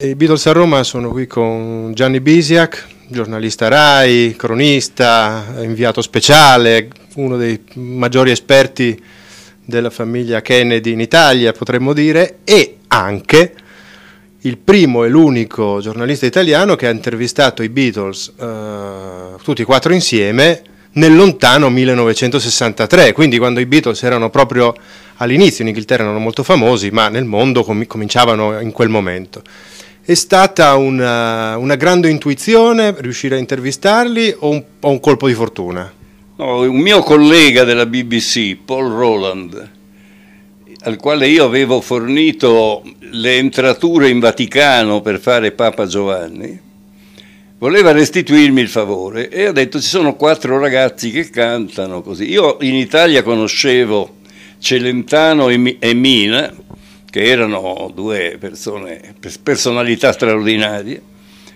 I Beatles a Roma sono qui con Gianni Bisiak, giornalista RAI, cronista, inviato speciale, uno dei maggiori esperti della famiglia Kennedy in Italia, potremmo dire, e anche il primo e l'unico giornalista italiano che ha intervistato i Beatles eh, tutti e quattro insieme nel lontano 1963, quindi quando i Beatles erano proprio all'inizio, in Inghilterra erano molto famosi, ma nel mondo com cominciavano in quel momento. È stata una, una grande intuizione riuscire a intervistarli o un, o un colpo di fortuna? No, un mio collega della BBC, Paul Roland, al quale io avevo fornito le entrature in Vaticano per fare Papa Giovanni, voleva restituirmi il favore e ha detto ci sono quattro ragazzi che cantano così. Io in Italia conoscevo Celentano e Mina, che erano due persone, personalità straordinarie,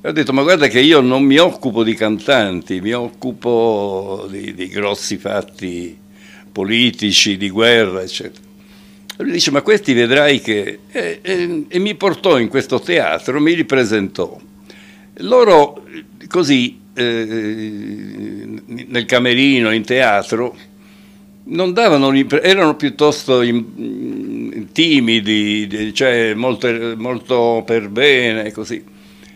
e ho detto ma guarda che io non mi occupo di cantanti, mi occupo di, di grossi fatti politici, di guerra, eccetera. E lui dice ma questi vedrai che... E, e, e mi portò in questo teatro, mi ripresentò. Loro così eh, nel camerino, in teatro, non davano erano piuttosto in, timidi, cioè molto, molto per bene, così.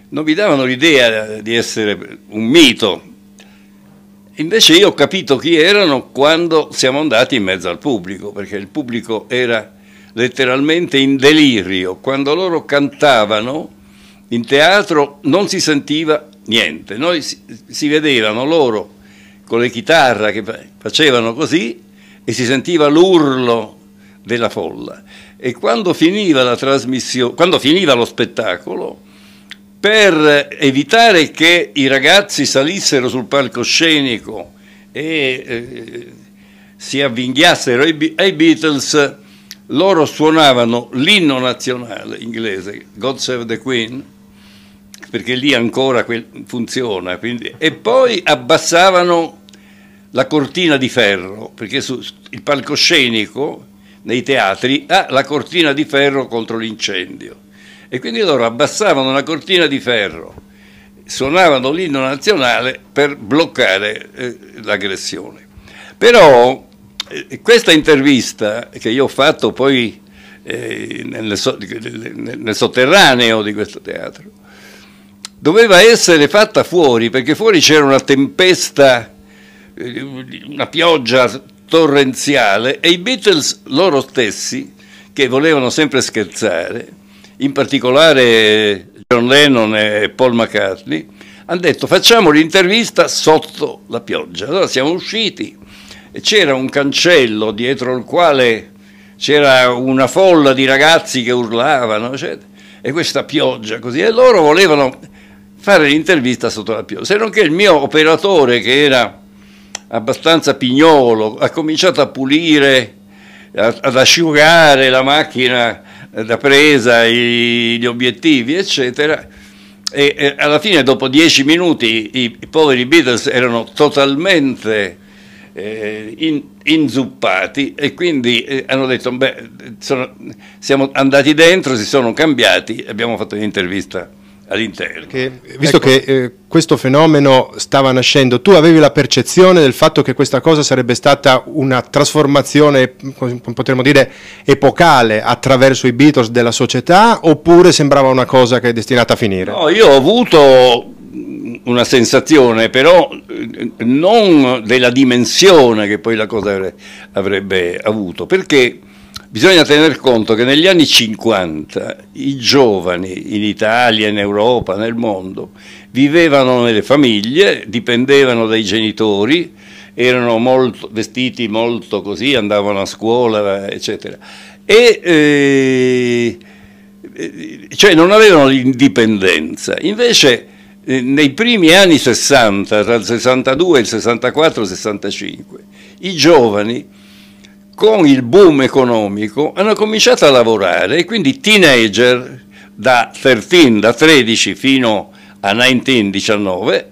Non mi davano l'idea di essere un mito. Invece io ho capito chi erano quando siamo andati in mezzo al pubblico, perché il pubblico era letteralmente in delirio. Quando loro cantavano in teatro non si sentiva niente, noi si, si vedevano loro con le chitarre che facevano così e si sentiva l'urlo della folla. E quando finiva la trasmissione, quando finiva lo spettacolo, per evitare che i ragazzi salissero sul palcoscenico e eh, si avvinghiassero ai, ai Beatles, loro suonavano l'inno nazionale inglese, God Save the Queen, perché lì ancora funziona, quindi, e poi abbassavano la cortina di ferro, perché su, il palcoscenico nei teatri ha la cortina di ferro contro l'incendio. E quindi loro abbassavano la cortina di ferro, suonavano l'inno nazionale per bloccare eh, l'aggressione. Però eh, questa intervista che io ho fatto poi eh, nel, nel sotterraneo di questo teatro, doveva essere fatta fuori, perché fuori c'era una tempesta una pioggia torrenziale e i Beatles loro stessi, che volevano sempre scherzare, in particolare John Lennon e Paul McCartney, hanno detto facciamo l'intervista sotto la pioggia. Allora siamo usciti e c'era un cancello dietro il quale c'era una folla di ragazzi che urlavano, eccetera, e questa pioggia così, e loro volevano fare l'intervista sotto la pioggia, se non che il mio operatore che era abbastanza pignolo, ha cominciato a pulire, ad asciugare la macchina da presa, gli obiettivi, eccetera. E, e alla fine, dopo dieci minuti, i, i poveri Beatles erano totalmente eh, in, inzuppati e quindi eh, hanno detto, beh, sono, siamo andati dentro, si sono cambiati, abbiamo fatto un'intervista all'interno. Che, visto ecco. che eh, questo fenomeno stava nascendo, tu avevi la percezione del fatto che questa cosa sarebbe stata una trasformazione, potremmo dire, epocale attraverso i Beatles della società oppure sembrava una cosa che è destinata a finire? No, io ho avuto una sensazione, però eh, non della dimensione che poi la cosa avrebbe avuto, perché Bisogna tener conto che negli anni 50 i giovani in Italia, in Europa, nel mondo, vivevano nelle famiglie, dipendevano dai genitori, erano molto, vestiti molto così, andavano a scuola, eccetera. E, eh, cioè non avevano l'indipendenza. Invece eh, nei primi anni 60, tra il 62 e il 64, 65, i giovani con il boom economico hanno cominciato a lavorare e quindi teenager da 13, da 13 fino a 19, 19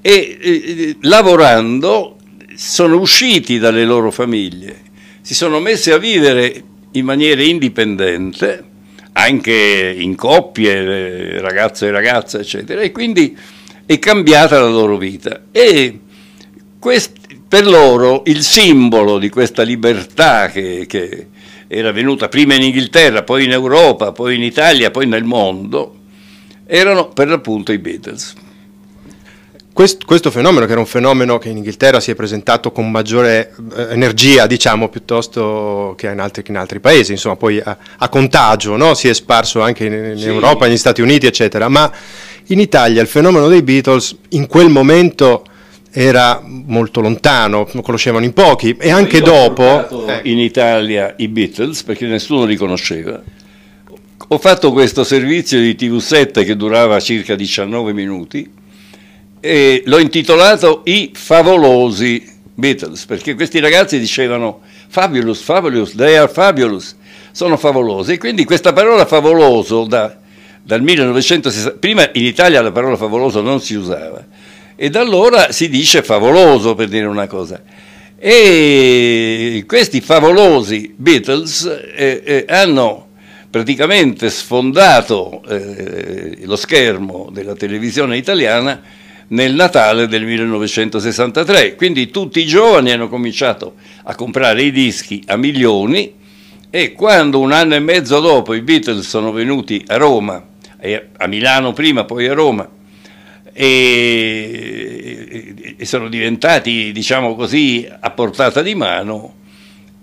e eh, lavorando sono usciti dalle loro famiglie, si sono messi a vivere in maniera indipendente, anche in coppie, ragazzo e ragazza, eccetera, e quindi è cambiata la loro vita. E quest, per loro il simbolo di questa libertà che, che era venuta prima in Inghilterra, poi in Europa, poi in Italia, poi nel mondo, erano per l'appunto i Beatles. Questo, questo, fenomeno, che era un fenomeno che in Inghilterra si è presentato con maggiore eh, energia, diciamo, piuttosto che in altri, che in altri paesi, insomma, poi a, a contagio, no? si è sparso anche in, in sì. Europa, negli Stati Uniti, eccetera, ma in Italia il fenomeno dei Beatles in quel momento era molto lontano, lo conoscevano in pochi e anche Io dopo... Eh. In Italia i Beatles perché nessuno li conosceva. Ho fatto questo servizio di TV7 che durava circa 19 minuti e l'ho intitolato I favolosi Beatles, perché questi ragazzi dicevano fabulous, fabulous, they are fabulous, sono favolosi. E quindi questa parola favoloso da, dal 1960, prima in Italia la parola favoloso non si usava, e da allora si dice favoloso per dire una cosa. E questi favolosi Beatles eh, eh, hanno praticamente sfondato eh, lo schermo della televisione italiana nel Natale del 1963. Quindi tutti i giovani hanno cominciato a comprare i dischi a milioni e quando un anno e mezzo dopo i Beatles sono venuti a Roma, a Milano prima, poi a Roma, e, e sono diventati, diciamo così, a portata di mano,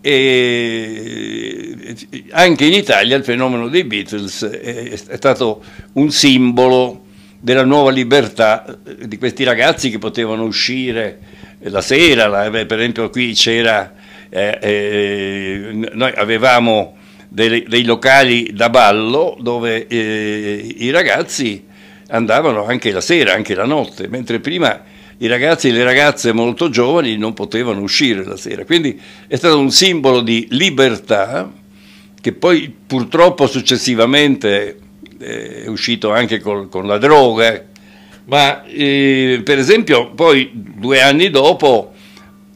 e anche in Italia il fenomeno dei Beatles è, è stato un simbolo della nuova libertà eh, di questi ragazzi che potevano uscire la sera, la, per esempio qui c'era, eh, eh, noi avevamo dei, dei, locali da ballo dove eh, i ragazzi andavano anche la sera, anche la notte, mentre prima i ragazzi e le ragazze molto giovani non potevano uscire la sera. Quindi è stato un simbolo di libertà che poi purtroppo successivamente è uscito anche col, con la droga, ma eh, per esempio poi due anni dopo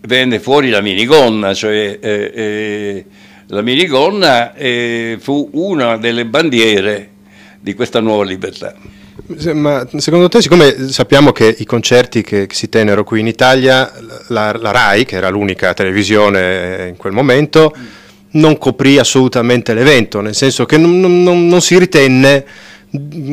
venne fuori la minigonna, cioè eh, eh, la minigonna eh, fu una delle bandiere di questa nuova libertà. Ma secondo te, siccome sappiamo che i concerti che, che si tennero qui in Italia, la, la, RAI, che era l'unica televisione in quel momento, non coprì assolutamente l'evento, nel senso che non, non, non si ritenne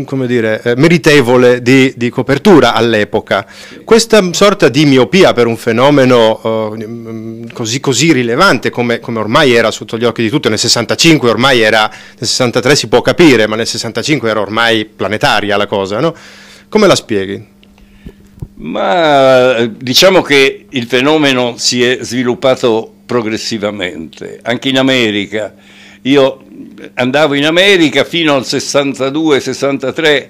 come dire, eh, meritevole di, di copertura all'epoca. Questa sorta di miopia per un fenomeno uh, così, così, rilevante come, come, ormai era sotto gli occhi di tutti, nel 65 ormai era, nel 63 si può capire, ma nel 65 era ormai planetaria la cosa, no? Come la spieghi? Ma diciamo che il fenomeno si è sviluppato progressivamente, anche in America. Io andavo in America fino al 62-63,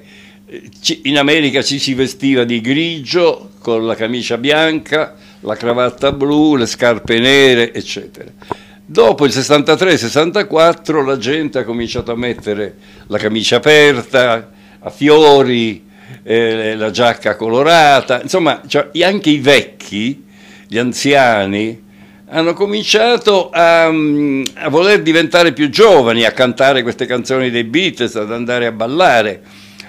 in America ci si vestiva di grigio con la camicia bianca, la cravatta blu, le scarpe nere, eccetera. Dopo il 63-64 la gente ha cominciato a mettere la camicia aperta, a fiori, eh, la giacca colorata, insomma cioè, anche i vecchi, gli anziani, hanno cominciato a, a, voler diventare più giovani, a cantare queste canzoni dei Beatles, ad andare a ballare.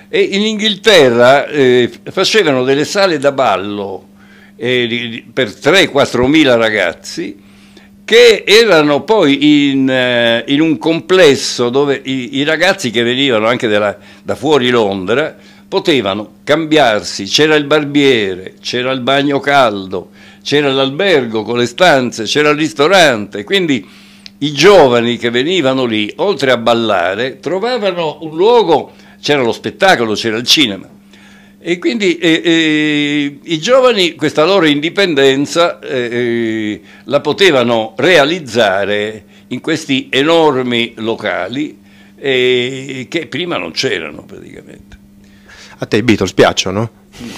E in Inghilterra eh, facevano delle sale da ballo eh, per 3-4 mila ragazzi che erano poi in, eh, in un complesso dove i, i, ragazzi che venivano anche della, da fuori Londra potevano cambiarsi, c'era il barbiere, c'era il bagno caldo, c'era l'albergo con le stanze, c'era il ristorante, quindi i giovani che venivano lì, oltre a ballare, trovavano un luogo, c'era lo spettacolo, c'era il cinema. E quindi eh, eh, i giovani questa loro indipendenza eh, eh la potevano realizzare in questi enormi locali eh, che prima non c'erano praticamente. A te i Beatles piacciono? Mm.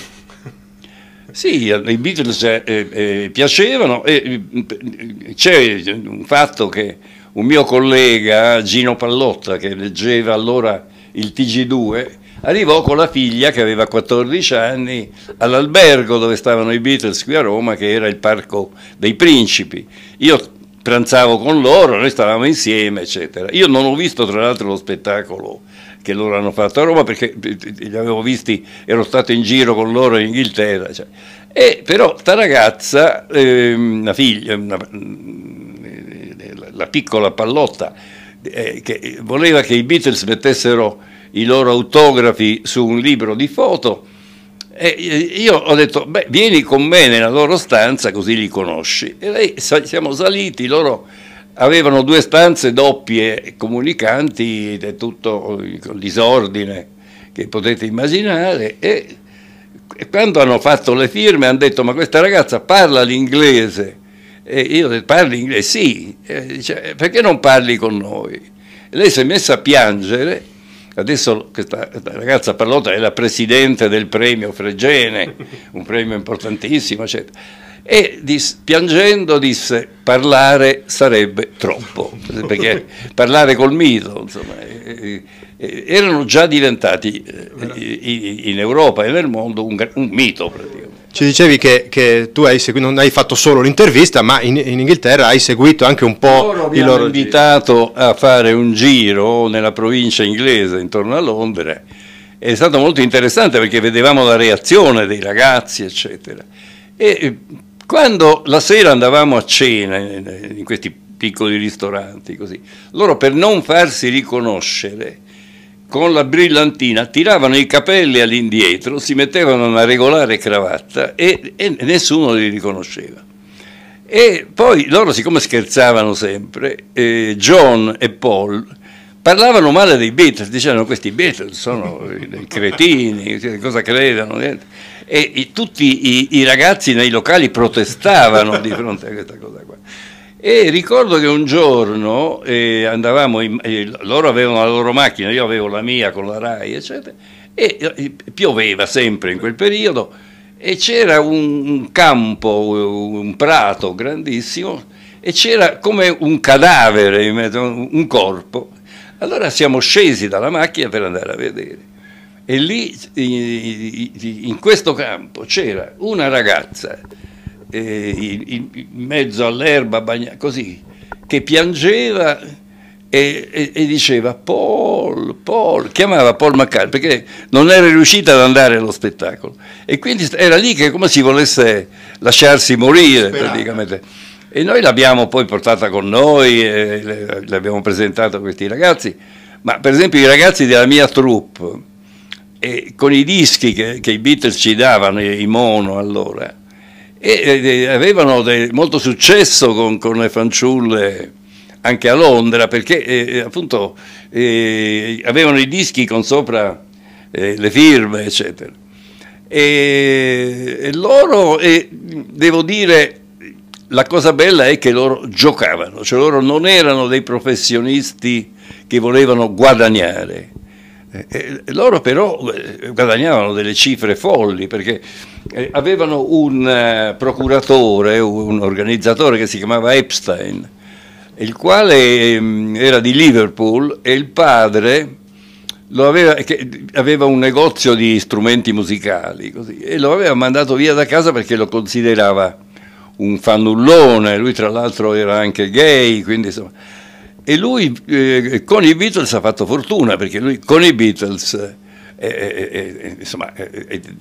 Sì, i Beatles eh, eh, piacevano e eh, c'è un fatto che un mio collega, Gino Pallotta, che leggeva allora il TG2, arrivò con la figlia che aveva 14 anni all'albergo dove stavano i Beatles qui a Roma, che era il Parco dei Principi. Io pranzavo con loro, noi stavamo insieme, eccetera. Io non ho visto tra l'altro lo spettacolo che loro hanno fatto a Roma perché li avevo visti, ero stato in giro con loro in Inghilterra. Cioè. E però sta ragazza, eh, una figlia, una, la piccola pallotta, eh, che voleva che i Beatles mettessero i loro autografi su un libro di foto, e io ho detto, beh, vieni con me nella loro stanza così li conosci. E lei, siamo saliti, loro avevano due stanze doppie comunicanti, ed è tutto con disordine che potete immaginare. E, quando hanno fatto le firme hanno detto, ma questa ragazza parla l'inglese. E io ho detto, parli inglese? Sì, dice, perché non parli con noi? E lei si è messa a piangere Adesso questa, ragazza Parlotta è la presidente del premio Fregene, un premio importantissimo, eccetera. E dis, piangendo disse parlare sarebbe troppo, perché parlare col mito, insomma, eh, eh, erano già diventati eh, in Europa e nel mondo un, un mito praticamente. Ci dicevi che, che tu hai seguito, non hai fatto solo l'intervista, ma in, in, Inghilterra hai seguito anche un po' loro i loro invitato a fare un giro nella provincia inglese intorno a Londra. È stato molto interessante perché vedevamo la reazione dei ragazzi, eccetera. E quando la sera andavamo a cena in questi piccoli ristoranti, così, loro per non farsi riconoscere con la brillantina, tiravano i capelli all'indietro, si mettevano una regolare cravatta e, e, nessuno li riconosceva. E poi loro, siccome scherzavano sempre, eh, John e Paul parlavano male dei Beatles, dicevano questi Beatles sono dei cretini, cosa credono? E, e tutti i, i ragazzi nei locali protestavano di fronte a questa cosa qua. E ricordo che un giorno eh, andavamo, in, eh, loro avevano la loro macchina, io avevo la mia con la RAI, eccetera, e eh, pioveva sempre in quel periodo e c'era un, un campo, un prato grandissimo e c'era come un cadavere, un corpo. Allora siamo scesi dalla macchina per andare a vedere. E lì, in questo campo, c'era una ragazza eh, in, mezzo all'erba, così, che piangeva e, e, e, diceva Paul, Paul, chiamava Paul McCartney perché non era riuscita ad andare allo spettacolo e quindi era lì che come si volesse lasciarsi morire Sperata. praticamente. E noi l'abbiamo poi portata con noi, l'abbiamo presentata a questi ragazzi, ma per esempio i ragazzi della mia troupe, eh, con i dischi che, che, i Beatles ci davano, i mono allora, e avevano de, molto successo con, con, le fanciulle anche a Londra perché eh, appunto eh, avevano i dischi con sopra eh, le firme eccetera. E, e loro devo dire la cosa bella è che loro giocavano cioè loro non erano dei professionisti che volevano guadagnare eh, loro però eh, guadagnavano delle cifre folli perché eh, avevano un eh, procuratore, un organizzatore che si chiamava Epstein, il quale mh, era di Liverpool e il padre aveva, aveva, un negozio di strumenti musicali così, e lo aveva mandato via da casa perché lo considerava un fannullone, lui tra l'altro era anche gay, quindi insomma e lui eh, con i Beatles ha fatto fortuna perché lui con i Beatles eh, eh, eh insomma,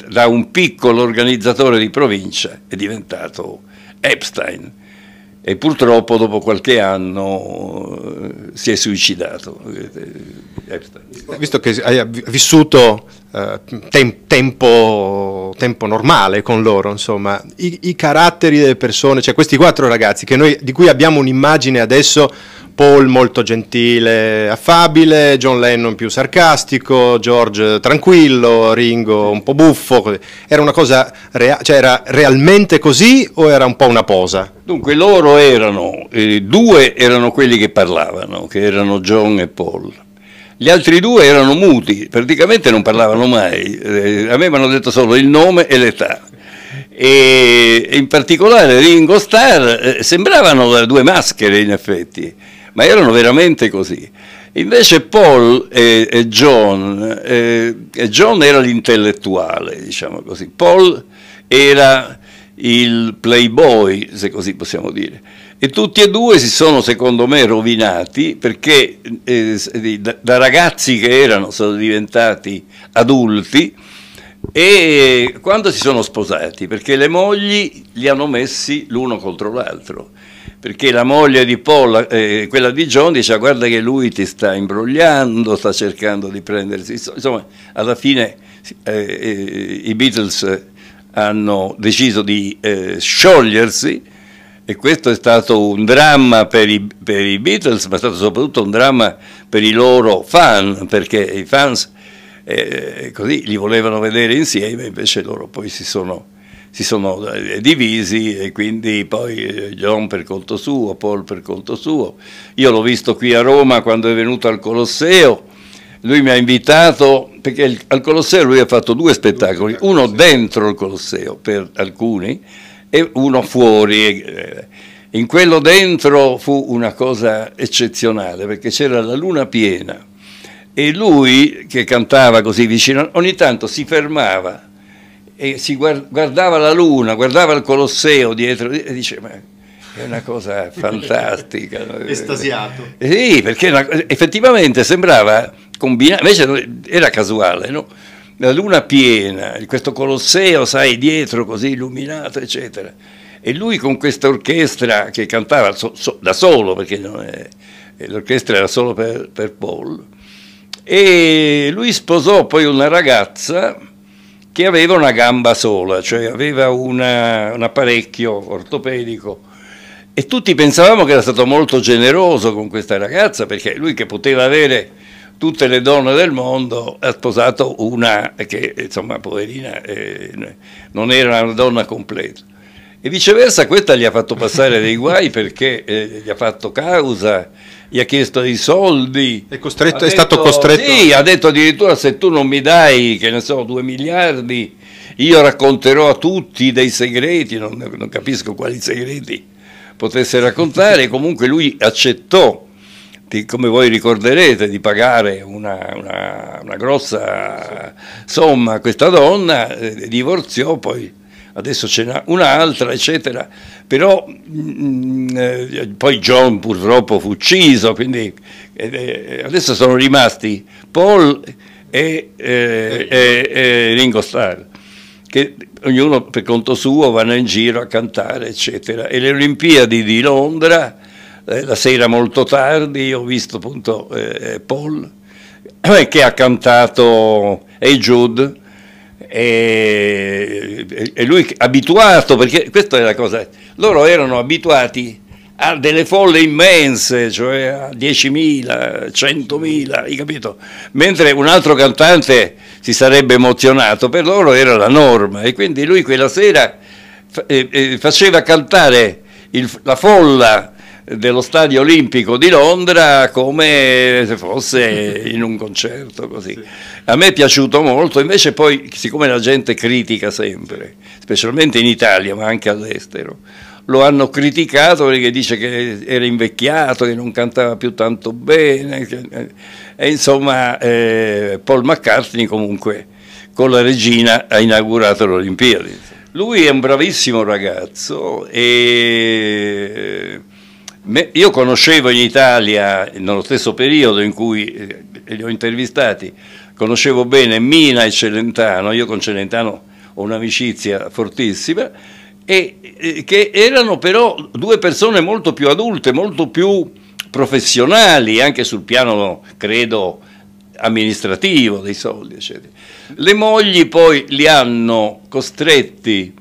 da un piccolo organizzatore di provincia è diventato Epstein e purtroppo dopo qualche anno si è suicidato. Visto che hai vissuto eh, tem tempo, tempo, normale con loro, insomma, i, i, caratteri delle persone, cioè questi quattro ragazzi noi, di cui abbiamo un'immagine adesso Paul molto gentile, affabile, John Lennon più sarcastico, George tranquillo, Ringo un po' buffo. Era una cosa, rea- cioè era realmente così o era un po' una posa? Dunque loro erano, eh, due erano quelli che parlavano, che erano John e Paul. Gli altri due erano muti, praticamente non parlavano mai, eh, avevano detto solo il nome e l'età. E in particolare Ringo Starr eh, sembravano due maschere in effetti ma erano veramente così. Invece Paul e, e John, eh, John era l'intellettuale, diciamo così, Paul era il playboy, se così possiamo dire, E tutti e due si sono, secondo me, rovinati perché eh, da, ragazzi che erano sono diventati adulti e quando si sono sposati, perché le mogli li hanno messi l'uno contro l'altro. Perché la moglie di Paul, eh, quella di John, dice guarda che lui ti sta imbrogliando, sta cercando di prendersi, insomma alla fine eh, eh, i Beatles hanno deciso di eh, sciogliersi e questo è stato un dramma per i, per i, Beatles, ma è stato soprattutto un dramma per i loro fan, perché i fans eh, così li volevano vedere insieme, invece loro poi si sono, si sono eh, divisi e quindi poi eh, John per conto suo, Paul per conto suo. Io l'ho visto qui a Roma quando è venuto al Colosseo, lui mi ha invitato, perché al Colosseo lui ha fatto due spettacoli, uno dentro il Colosseo per alcuni, e uno fuori. Eh, in quello dentro fu una cosa eccezionale perché c'era la luna piena e lui che cantava così vicino ogni tanto si fermava e si guardava la luna, guardava il Colosseo dietro e dice ma è una cosa fantastica. Estasiato. Sì, perché effettivamente sembrava combinato, invece era casuale, no? La luna piena, questo Colosseo, sai, dietro così illuminato, eccetera. E lui con questa orchestra che cantava so, so, da solo, perché l'orchestra era solo per, per Paul, e lui sposò poi una ragazza che aveva una gamba sola, cioè aveva una, un apparecchio ortopedico e tutti pensavamo che era stato molto generoso con questa ragazza perché lui che poteva avere tutte le donne del mondo, ha sposato una che, insomma, poverina, eh, non era una donna completa. E viceversa questa gli ha fatto passare dei guai perché eh, gli ha fatto causa, gli ha chiesto dei soldi. È, costretto, detto, è stato costretto? Sì, ha detto addirittura se tu non mi dai, che ne so, due miliardi, io racconterò a tutti dei segreti, non, non capisco quali segreti potesse raccontare, comunque lui accettò di, come voi ricorderete, di pagare una, una, una grossa somma a questa donna, eh, divorziò, poi adesso ce n'è un'altra, eccetera. Però mh, mm, eh, poi John purtroppo fu ucciso, quindi eh, adesso sono rimasti Paul e, eh, e, e Ringo Starr che ognuno per conto suo vanno in giro a cantare, eccetera. E le Olimpiadi di Londra eh, la sera molto tardi ho visto appunto eh, Paul eh, che ha cantato Hey Jude e, e lui abituato, perché questa è la cosa, loro erano abituati a delle folle immense, cioè a 10.000, 100.000, hai capito? Mentre un altro cantante si sarebbe emozionato, per loro era la norma e quindi lui quella sera eh, eh, faceva cantare il, la folla dello Stadio Olimpico di Londra come se fosse in un concerto così. A me è piaciuto molto, invece poi siccome la gente critica sempre, specialmente in Italia ma anche all'estero, lo hanno criticato perché dice che era invecchiato, che non cantava più tanto bene, che, e insomma eh, Paul McCartney comunque con la regina ha inaugurato le Olimpiadi. Lui è un bravissimo ragazzo e io conoscevo in Italia, nello stesso periodo in cui eh, li ho intervistati, conoscevo bene Mina e Celentano, io con Celentano ho un'amicizia fortissima, e eh, che erano però due persone molto più adulte, molto più professionali, anche sul piano, credo, amministrativo dei soldi, eccetera. Le mogli poi li hanno costretti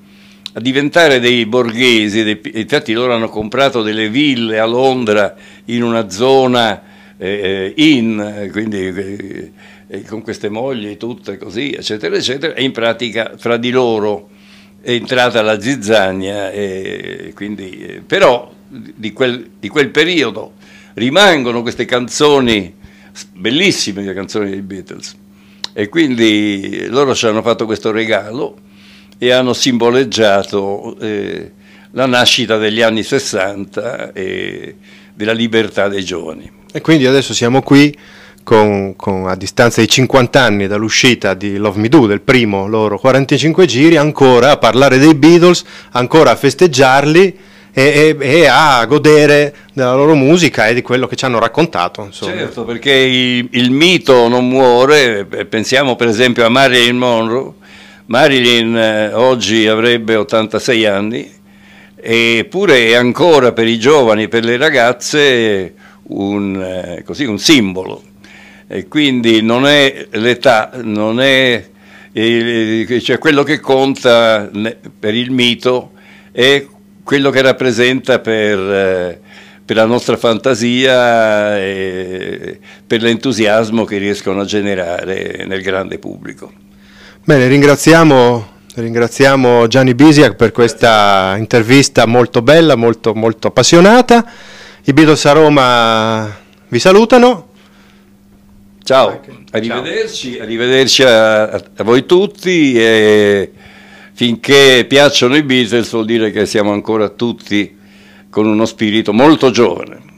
a diventare dei borghesi, dei, infatti loro hanno comprato delle ville a Londra in una zona eh, in, quindi eh, eh, con queste mogli tutte così, eccetera, eccetera, e in pratica fra di loro è entrata la zizzania, e quindi, eh, però di quel, di quel periodo rimangono queste canzoni, bellissime le canzoni dei Beatles, e quindi loro ci hanno fatto questo regalo e hanno simboleggiato eh, la nascita degli anni 60 e della libertà dei giovani. E quindi adesso siamo qui con, con, a distanza di 50 anni dall'uscita di Love Me Do, del primo loro 45 giri, ancora a parlare dei Beatles, ancora a festeggiarli e, e, e, a godere della loro musica e di quello che ci hanno raccontato. Insomma. Certo, perché il, il, mito non muore, pensiamo per esempio a Marilyn Monroe, Marilyn eh, oggi avrebbe 86 anni, eppure è ancora per i giovani, per le ragazze, un, eh, così, un simbolo. E quindi non è l'età, non è cioè quello che conta per il mito è quello che rappresenta per, eh, per la nostra fantasia e per l'entusiasmo che riescono a generare nel grande pubblico. Bene, ringraziamo, ringraziamo Gianni Bisiak per questa intervista molto bella, molto, molto appassionata. I Beatles a Roma vi salutano. Ciao, arrivederci, arrivederci a, a voi tutti e finché piacciono i Beatles vuol dire che siamo ancora tutti con uno spirito molto giovane.